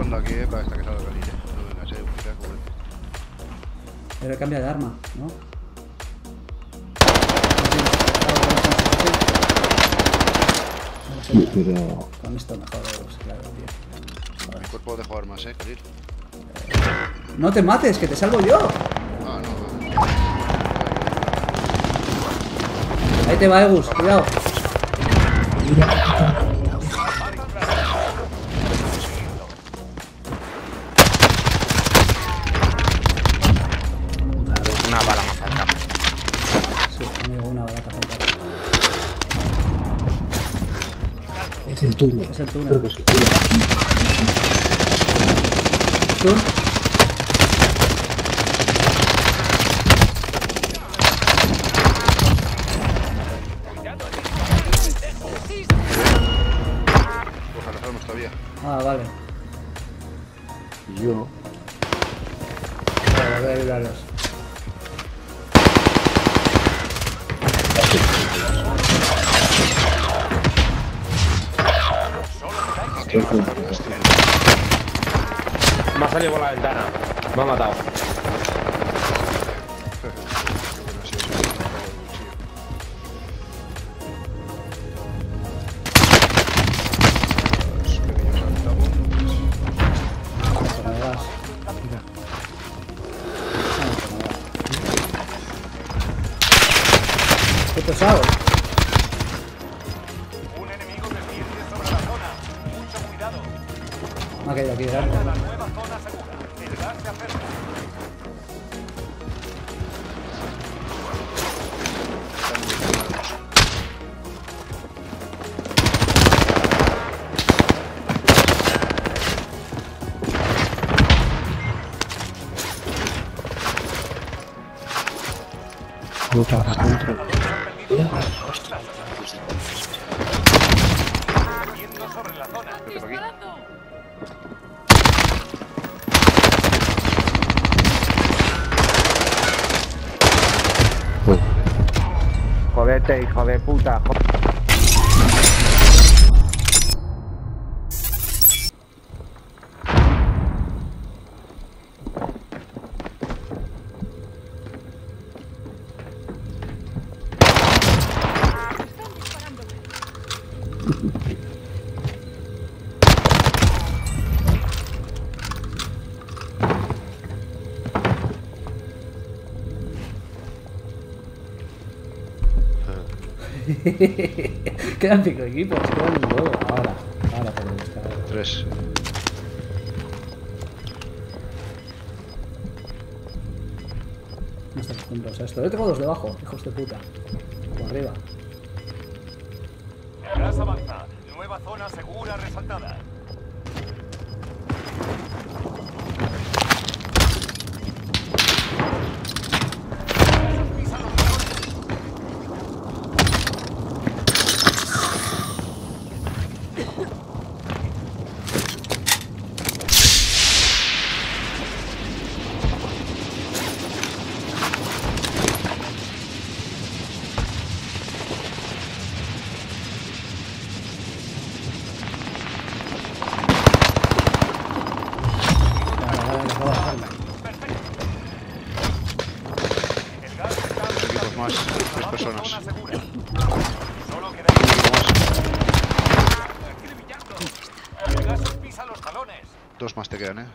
escondo aquí, eh, para hasta que salga eh. No vengas, eh, cuidado, cúbrete. Pero cambia de arma, ¿no? Sí, pero... Con esto mejor, claro, tío. Mi cuerpo dejo armas, eh, Khalil. No te mates, que te salvo yo. Ah, no, vale. Ahí te va, Egus, cuidado. Es el túnel. Es el túnel. Creo que es el túnel. ¿Tú? Coja las armas todavía. Ah, vale. Yo... Vale, voy a ayudarlos. Me ha salido por la ventana. Me ha matado. Me ha caído aquí delante. La nueva zona segura. Jodete, hijo de puta. jo- Quedan cinco equipos, quedan un huevo. Ahora, ahora podemos algo. Tres. No estamos juntos a esto. Yo tengo dos debajo, hijos de puta. O arriba. El gas avanza. Nueva zona segura resaltada. Dos más te quedan, eh.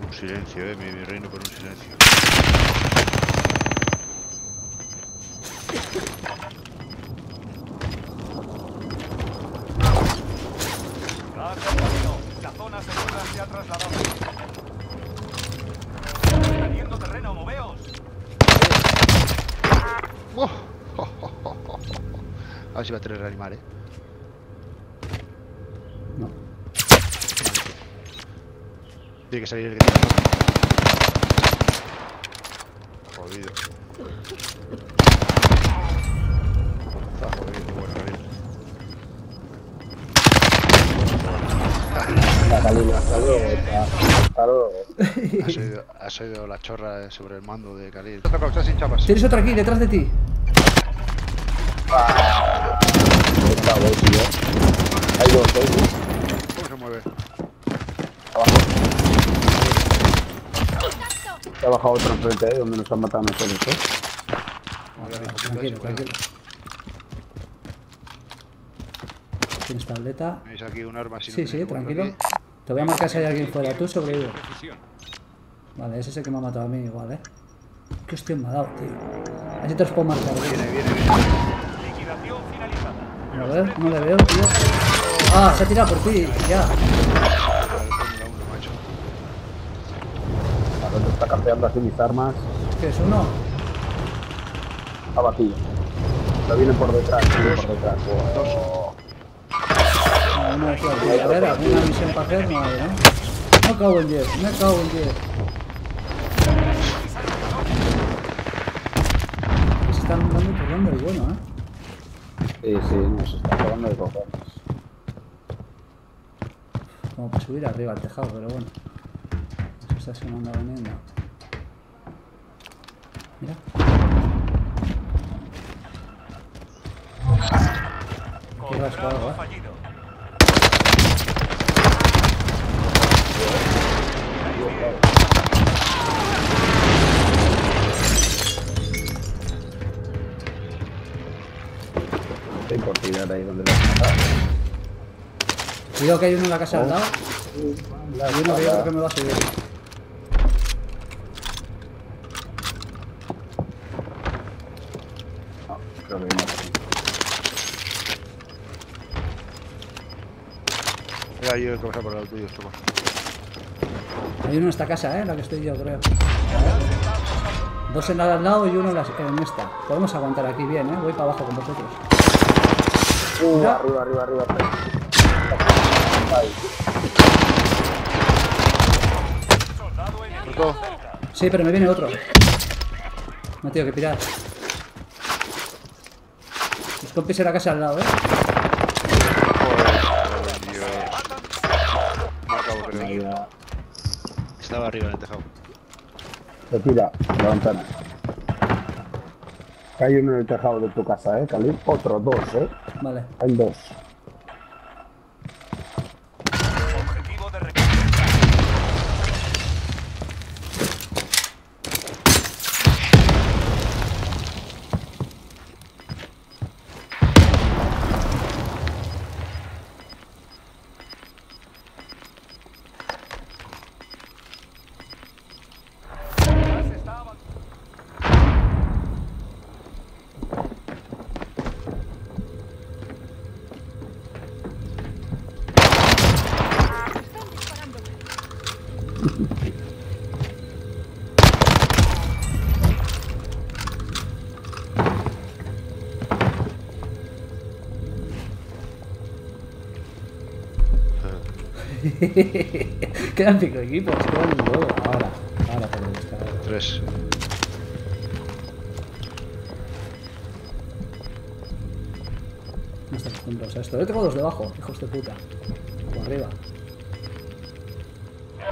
Un silencio, eh. Mi, mi reino por un silencio. Si va a tener reanimar, eh. No. Tiene que salir el que tiene. Jodido. Está jodido, bueno, hasta luego. Hasta luego. Has oído, has oído la chorra sobre el mando de Khalil. Tienes otra aquí, detrás de ti. Está tío. Hay dos, hay dos. ¿Cómo se mueve? Abajo. Se ha bajado otro enfrente, eh, donde nos han matado nosotros, eh. Tranquilo, tranquilo. Tienes tableta. ¿Veis aquí un arma sin Sí, sí, tranquilo. Te voy a marcar si hay alguien fuera. Tú sobrevive. Vale, ese es el que me ha matado a mí igual, ¿eh? ¿Qué hostia me ha dado, tío? Así te los puedo marcar. Viene, viene, viene. A ver, no le veo, tío. Ah, se ha tirado por ti, ya. Vale, Fórmula 1, macho. A ver, está campeando así mis armas. ¿Qué es uno? Está vacío. Lo vienen por detrás, vienen por detrás. Oh. No, no, tío, tío. A ver, alguna misión para hacer no hay, ¿no? Me cago en 10, me cago en 10. Se están dando por dónde el bueno, ¿eh? Sí, sí, nos está jugando de cojones. Como para subir arriba al tejado, pero bueno. Eso está sonando viniendo. Mira. Qué rasco algo, ¿eh? Cuidado que hay uno en la casa al lado. La Hay uno que yo creo que me va a subir. Mira, yo que pasa por el tuyo, toma. Hay uno en esta casa, ¿eh? En la que estoy yo, creo. Dos en la de al lado y uno en, la- en esta. Podemos aguantar aquí bien, ¿eh? Voy para abajo con vosotros. Uh, Mira. arriba, arriba, arriba. Ahí. Sí, pero me viene otro. Me tengo que pirar. Los compis en la casa al lado, ¿eh? Joder, Dios. Va. Estaba arriba en el tejado. Se tira la ventana. Hay uno en el tejado de tu casa, ¿eh, Khalil? Otro, dos, ¿eh? Vale. Hay dos. quedan cinco equipos, quedan un huevo. Ahora, ahora podemos estar. Tres. No estamos juntos a esto. Yo tengo dos debajo, hijos de puta. O arriba.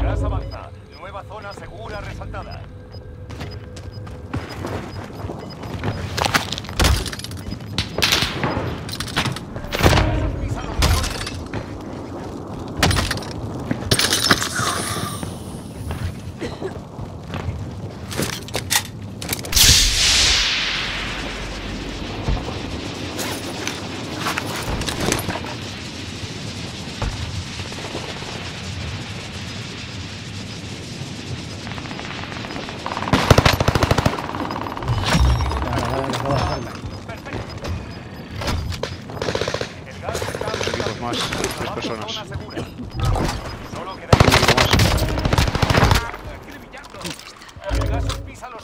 Gas avanza. Nueva zona segura resaltada.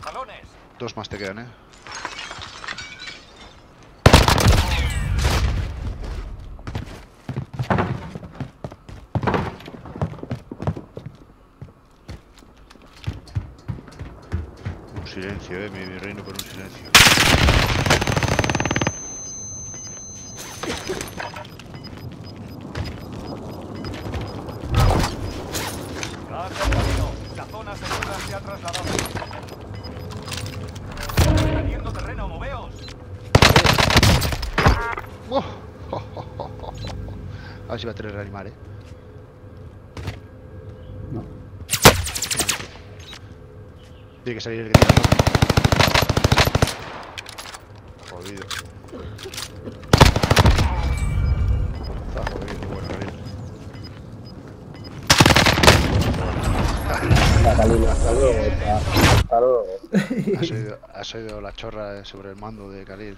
Talones. Dos más te quedan, eh. Un silencio, eh. Mi reino por un silencio. Se ha trasladado. Perdiendo terreno, moveos. ¡Oh! A ver si va a tener que reanimar, eh. No. Tiene que salir el que tiene. Jodido. Está jodido, bueno, Gabriel. Venga, Calil, hasta luego. Hasta luego. Has oído, has oído la chorra sobre el mando de Khalil.